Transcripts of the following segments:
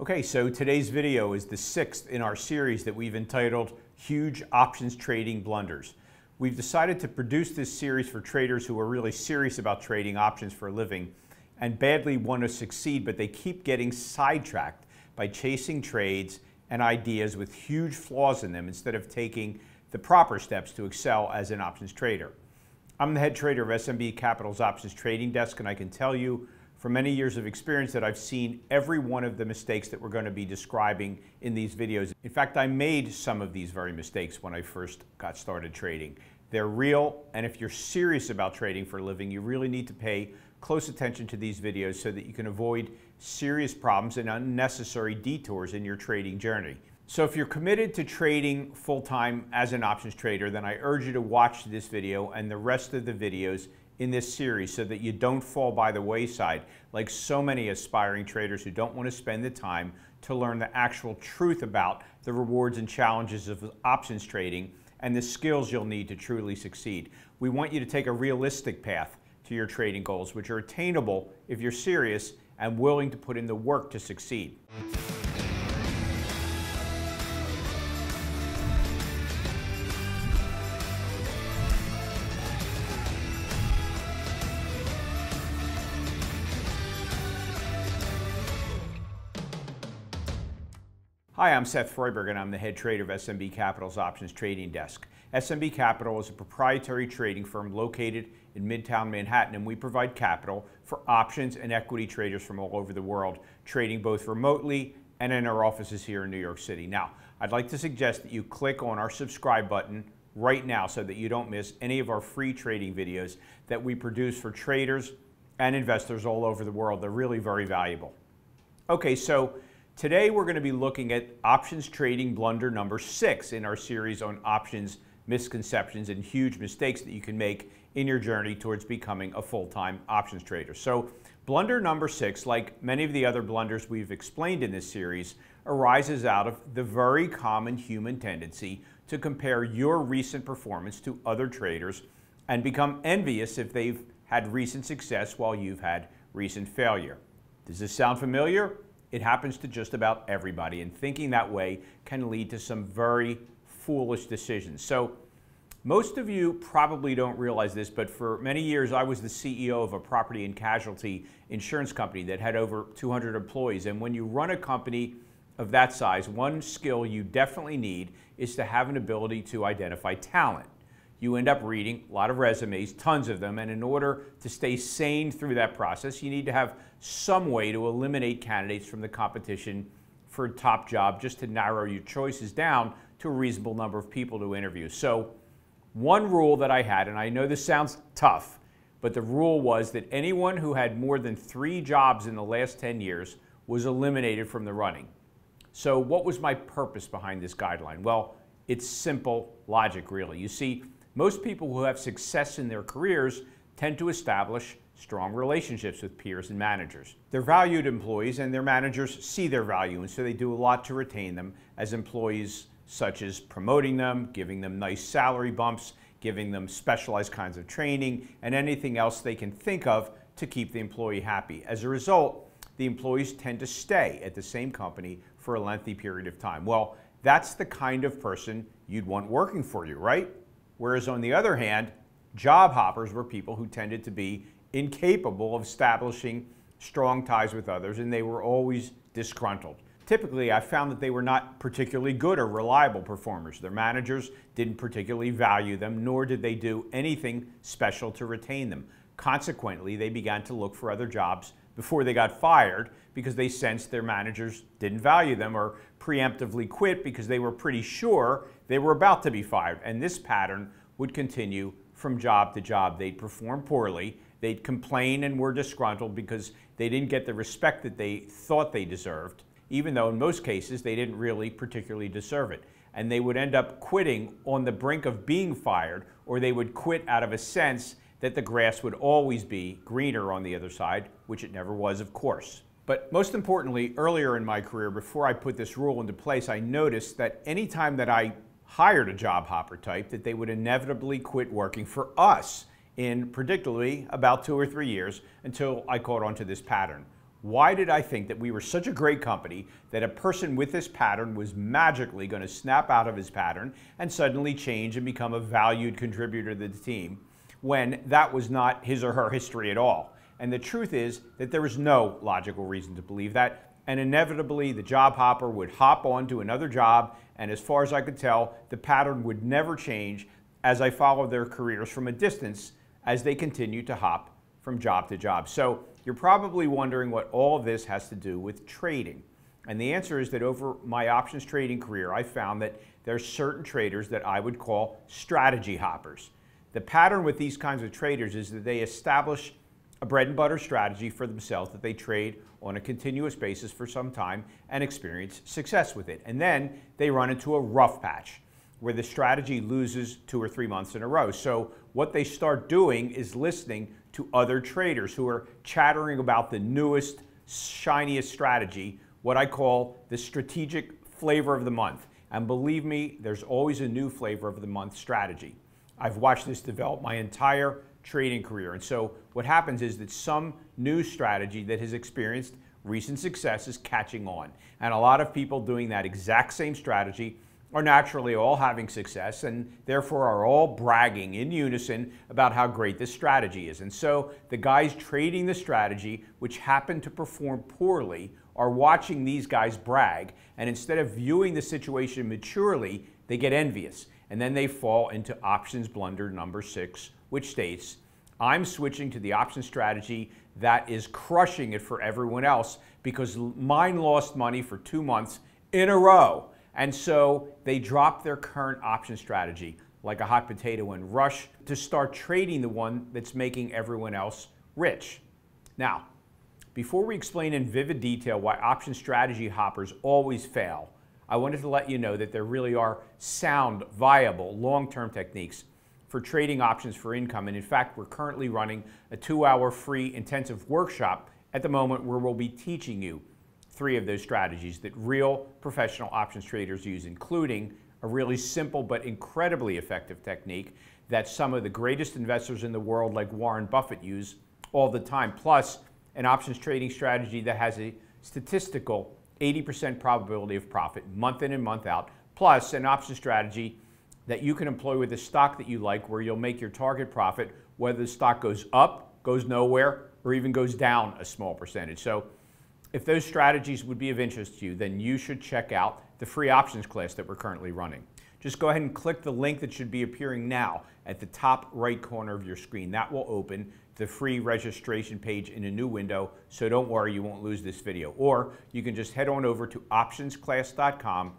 Okay, so today's video is the sixth in our series that we've entitled Huge Options Trading Blunders. We've decided to produce this series for traders who are really serious about trading options for a living and badly want to succeed, but they keep getting sidetracked by chasing trades and ideas with huge flaws in them instead of taking the proper steps to excel as an options trader. I'm the head trader of SMB Capital's options trading desk, and I can tell you from many years of experience that I've seen every one of the mistakes that we're going to be describing in these videos. In fact, I made some of these very mistakes when I first got started trading. They're real, and if you're serious about trading for a living, you really need to pay close attention to these videos so that you can avoid serious problems and unnecessary detours in your trading journey. So if you're committed to trading full-time as an options trader, then I urge you to watch this video and the rest of the videos in this series so that you don't fall by the wayside like so many aspiring traders who don't want to spend the time to learn the actual truth about the rewards and challenges of options trading and the skills you'll need to truly succeed. We want you to take a realistic path to your trading goals, which are attainable if you're serious and willing to put in the work to succeed. Hi, I'm Seth Freudberg and I'm the head trader of SMB Capital's Options Trading Desk. SMB Capital is a proprietary trading firm located in Midtown Manhattan and we provide capital for options and equity traders from all over the world, trading both remotely and in our offices here in New York City. Now, I'd like to suggest that you click on our subscribe button right now so that you don't miss any of our free trading videos that we produce for traders and investors all over the world. They're really very valuable. Okay, so Today we're going to be looking at options trading blunder number six in our series on options misconceptions and huge mistakes that you can make in your journey towards becoming a full-time options trader. So blunder number six, like many of the other blunders we've explained in this series, arises out of the very common human tendency to compare your recent performance to other traders and become envious if they've had recent success while you've had recent failure. Does this sound familiar? It happens to just about everybody, and thinking that way can lead to some very foolish decisions. So, most of you probably don't realize this, but for many years I was the CEO of a property and casualty insurance company that had over 200 employees. And when you run a company of that size, one skill you definitely need is to have an ability to identify talent you end up reading a lot of resumes, tons of them, and in order to stay sane through that process, you need to have some way to eliminate candidates from the competition for a top job just to narrow your choices down to a reasonable number of people to interview. So, one rule that I had, and I know this sounds tough, but the rule was that anyone who had more than three jobs in the last 10 years was eliminated from the running. So, what was my purpose behind this guideline? Well, it's simple logic, really. You see, most people who have success in their careers tend to establish strong relationships with peers and managers. They're valued employees and their managers see their value and so they do a lot to retain them as employees such as promoting them, giving them nice salary bumps, giving them specialized kinds of training, and anything else they can think of to keep the employee happy. As a result, the employees tend to stay at the same company for a lengthy period of time. Well, that's the kind of person you'd want working for you, right? Whereas on the other hand, job hoppers were people who tended to be incapable of establishing strong ties with others and they were always disgruntled. Typically, I found that they were not particularly good or reliable performers. Their managers didn't particularly value them, nor did they do anything special to retain them. Consequently, they began to look for other jobs before they got fired because they sensed their managers didn't value them or preemptively quit because they were pretty sure they were about to be fired. And this pattern would continue from job to job. They'd perform poorly, they'd complain and were disgruntled because they didn't get the respect that they thought they deserved, even though in most cases they didn't really particularly deserve it. And they would end up quitting on the brink of being fired, or they would quit out of a sense that the grass would always be greener on the other side, which it never was, of course. But most importantly, earlier in my career, before I put this rule into place, I noticed that anytime that I hired a job hopper type, that they would inevitably quit working for us in predictably about two or three years until I caught on to this pattern. Why did I think that we were such a great company that a person with this pattern was magically going to snap out of his pattern and suddenly change and become a valued contributor to the team when that was not his or her history at all? And the truth is that there was no logical reason to believe that. And inevitably, the job hopper would hop on to another job. And as far as I could tell, the pattern would never change as I followed their careers from a distance as they continued to hop from job to job. So you're probably wondering what all of this has to do with trading. And the answer is that over my options trading career, I found that there are certain traders that I would call strategy hoppers. The pattern with these kinds of traders is that they establish a bread and butter strategy for themselves that they trade on a continuous basis for some time and experience success with it. And then they run into a rough patch where the strategy loses two or three months in a row. So what they start doing is listening to other traders who are chattering about the newest, shiniest strategy, what I call the strategic flavor of the month. And believe me, there's always a new flavor of the month strategy. I've watched this develop my entire trading career. And so what happens is that some new strategy that has experienced recent success is catching on. And a lot of people doing that exact same strategy are naturally all having success and therefore are all bragging in unison about how great this strategy is. And so the guys trading the strategy, which happen to perform poorly, are watching these guys brag. And instead of viewing the situation maturely, they get envious. And then they fall into options blunder number six, which states, I'm switching to the option strategy that is crushing it for everyone else because mine lost money for two months in a row and so they drop their current option strategy like a hot potato and rush to start trading the one that's making everyone else rich. Now, before we explain in vivid detail why option strategy hoppers always fail, I wanted to let you know that there really are sound, viable, long-term techniques for trading options for income. And in fact, we're currently running a two-hour free intensive workshop at the moment where we'll be teaching you three of those strategies that real professional options traders use, including a really simple but incredibly effective technique that some of the greatest investors in the world, like Warren Buffett, use all the time, plus an options trading strategy that has a statistical 80% probability of profit month in and month out, plus an option strategy that you can employ with a stock that you like where you'll make your target profit whether the stock goes up, goes nowhere, or even goes down a small percentage. So if those strategies would be of interest to you, then you should check out the free options class that we're currently running. Just go ahead and click the link that should be appearing now at the top right corner of your screen. That will open the free registration page in a new window, so don't worry, you won't lose this video. Or you can just head on over to optionsclass.com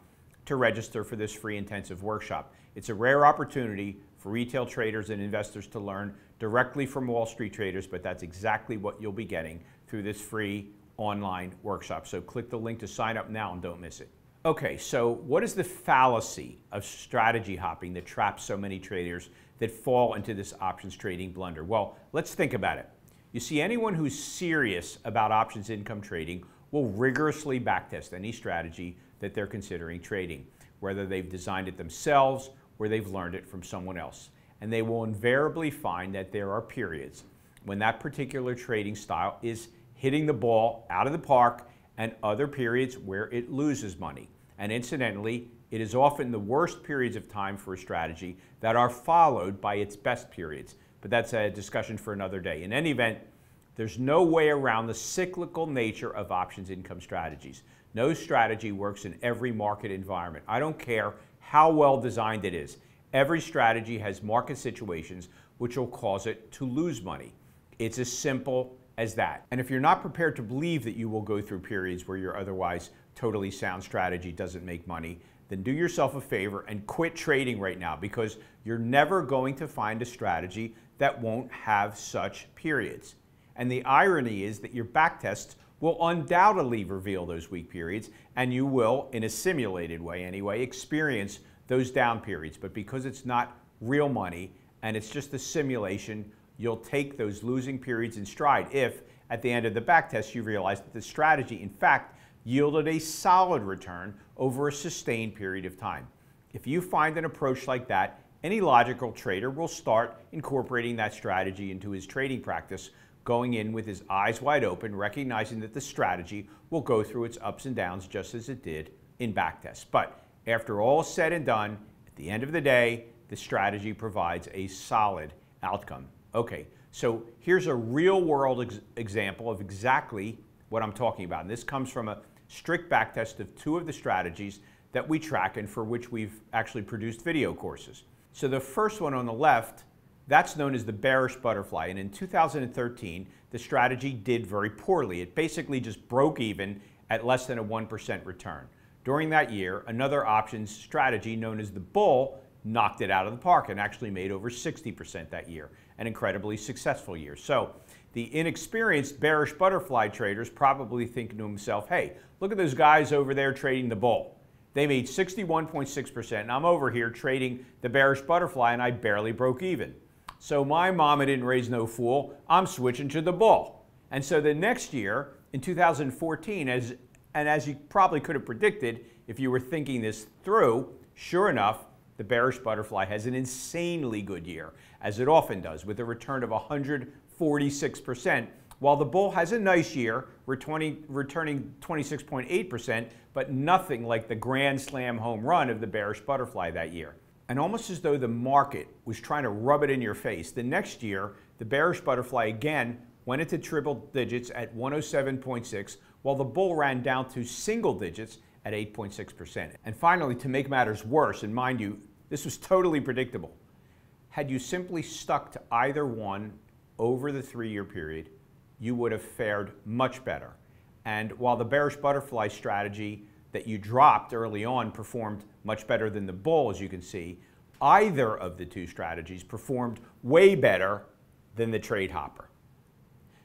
to register for this free intensive workshop. It's a rare opportunity for retail traders and investors to learn directly from Wall Street traders, but that's exactly what you'll be getting through this free online workshop. So click the link to sign up now and don't miss it. Okay, so what is the fallacy of strategy hopping that traps so many traders that fall into this options trading blunder? Well, let's think about it. You see, anyone who's serious about options income trading will rigorously backtest any strategy that they're considering trading, whether they've designed it themselves or they've learned it from someone else. And they will invariably find that there are periods when that particular trading style is hitting the ball out of the park, and other periods where it loses money. And incidentally, it is often the worst periods of time for a strategy that are followed by its best periods. But that's a discussion for another day. In any event, there's no way around the cyclical nature of options income strategies. No strategy works in every market environment. I don't care how well designed it is. Every strategy has market situations which will cause it to lose money. It's as simple as that. And if you're not prepared to believe that you will go through periods where your otherwise totally sound strategy doesn't make money, then do yourself a favor and quit trading right now because you're never going to find a strategy that won't have such periods. And the irony is that your backtests will undoubtedly reveal those weak periods, and you will, in a simulated way anyway, experience those down periods. But because it's not real money and it's just a simulation, you'll take those losing periods in stride if at the end of the backtest you realize that the strategy in fact yielded a solid return over a sustained period of time. If you find an approach like that, any logical trader will start incorporating that strategy into his trading practice going in with his eyes wide open, recognizing that the strategy will go through its ups and downs just as it did in backtest. But after all said and done, at the end of the day, the strategy provides a solid outcome. Okay, so here's a real world ex example of exactly what I'm talking about. And this comes from a strict backtest of two of the strategies that we track and for which we've actually produced video courses. So the first one on the left, that's known as the bearish butterfly. And in 2013, the strategy did very poorly. It basically just broke even at less than a 1% return. During that year, another options strategy known as the bull knocked it out of the park and actually made over 60% that year, an incredibly successful year. So the inexperienced bearish butterfly traders probably thinking to himself, hey, look at those guys over there trading the bull. They made 61.6%, and I'm over here trading the bearish butterfly, and I barely broke even. So my mama didn't raise no fool. I'm switching to the bull. And so the next year, in 2014, as and as you probably could have predicted if you were thinking this through, sure enough, the bearish butterfly has an insanely good year, as it often does, with a return of 146%, while the bull has a nice year, returning 26.8%, but nothing like the grand slam home run of the bearish butterfly that year. And almost as though the market was trying to rub it in your face, the next year, the bearish butterfly again went into triple digits at 107.6, while the bull ran down to single digits at 8.6%. And finally, to make matters worse, and mind you, this was totally predictable, had you simply stuck to either one over the three year period, you would have fared much better. And while the bearish butterfly strategy that you dropped early on performed much better than the bull, as you can see, either of the two strategies performed way better than the trade hopper.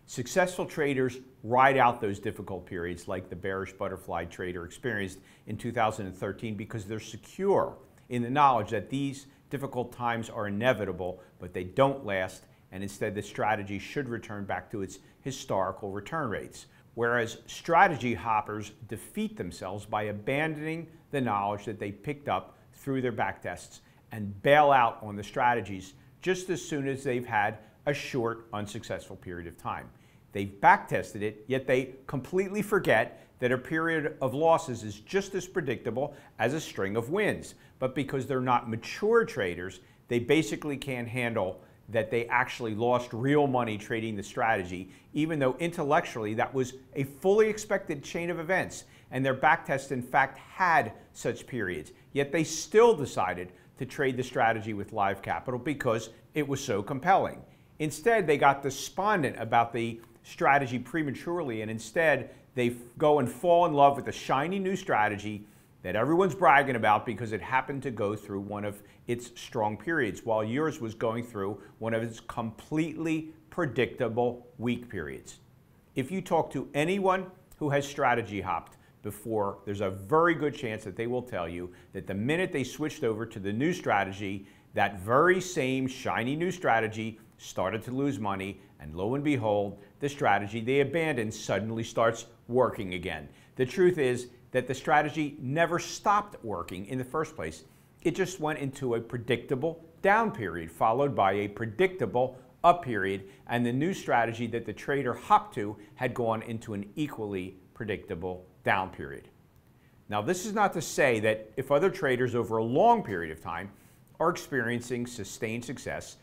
Successful traders ride out those difficult periods like the bearish butterfly trader experienced in 2013 because they're secure in the knowledge that these difficult times are inevitable, but they don't last, and instead the strategy should return back to its historical return rates. Whereas strategy hoppers defeat themselves by abandoning the knowledge that they picked up through their backtests and bail out on the strategies just as soon as they've had a short, unsuccessful period of time. They've backtested it, yet they completely forget that a period of losses is just as predictable as a string of wins. But because they're not mature traders, they basically can't handle that they actually lost real money trading the strategy, even though intellectually that was a fully expected chain of events. And their backtest, in fact, had such periods. Yet they still decided to trade the strategy with live capital because it was so compelling. Instead, they got despondent about the strategy prematurely, and instead, they go and fall in love with a shiny new strategy that everyone's bragging about because it happened to go through one of its strong periods, while yours was going through one of its completely predictable weak periods. If you talk to anyone who has strategy hopped before, there's a very good chance that they will tell you that the minute they switched over to the new strategy, that very same shiny new strategy started to lose money, and lo and behold, the strategy they abandoned suddenly starts working again. The truth is that the strategy never stopped working in the first place. It just went into a predictable down period, followed by a predictable up period, and the new strategy that the trader hopped to had gone into an equally predictable down period. Now, this is not to say that if other traders over a long period of time are experiencing sustained success.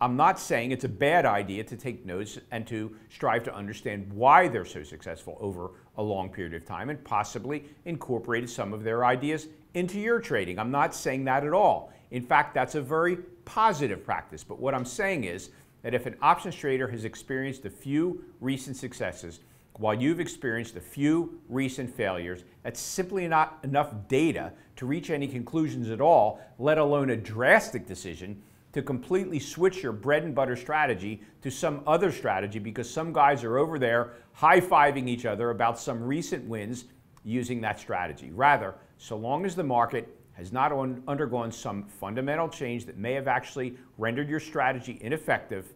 I'm not saying it's a bad idea to take notes and to strive to understand why they're so successful over a long period of time and possibly incorporated some of their ideas into your trading. I'm not saying that at all. In fact, that's a very positive practice. But what I'm saying is that if an options trader has experienced a few recent successes, while you've experienced a few recent failures, that's simply not enough data to reach any conclusions at all, let alone a drastic decision to completely switch your bread and butter strategy to some other strategy because some guys are over there high fiving each other about some recent wins using that strategy. Rather, so long as the market has not undergone some fundamental change that may have actually rendered your strategy ineffective,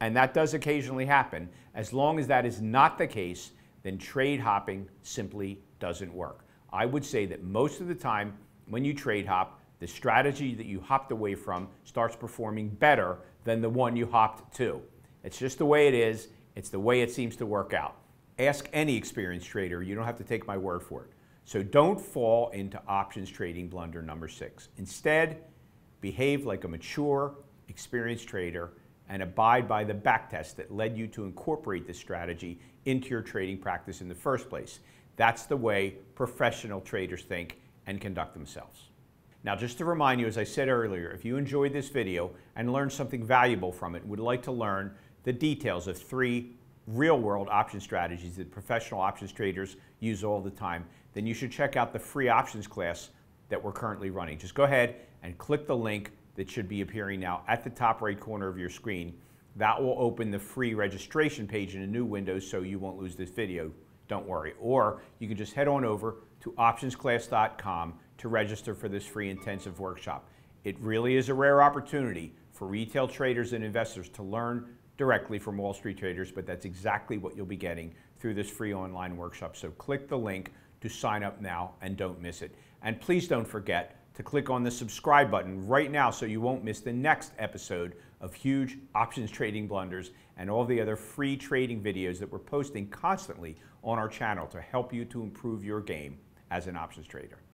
and that does occasionally happen. As long as that is not the case, then trade hopping simply doesn't work. I would say that most of the time when you trade hop, the strategy that you hopped away from starts performing better than the one you hopped to. It's just the way it is. It's the way it seems to work out. Ask any experienced trader. You don't have to take my word for it. So don't fall into options trading blunder number six. Instead, behave like a mature, experienced trader and abide by the backtest that led you to incorporate this strategy into your trading practice in the first place. That's the way professional traders think and conduct themselves. Now, just to remind you, as I said earlier, if you enjoyed this video and learned something valuable from it, would like to learn the details of three real world option strategies that professional options traders use all the time, then you should check out the free options class that we're currently running. Just go ahead and click the link that should be appearing now at the top right corner of your screen. That will open the free registration page in a new window so you won't lose this video. Don't worry. Or you can just head on over to optionsclass.com to register for this free intensive workshop. It really is a rare opportunity for retail traders and investors to learn directly from Wall Street traders, but that's exactly what you'll be getting through this free online workshop. So click the link to sign up now and don't miss it. And please don't forget to click on the subscribe button right now so you won't miss the next episode of huge options trading blunders and all the other free trading videos that we're posting constantly on our channel to help you to improve your game as an options trader.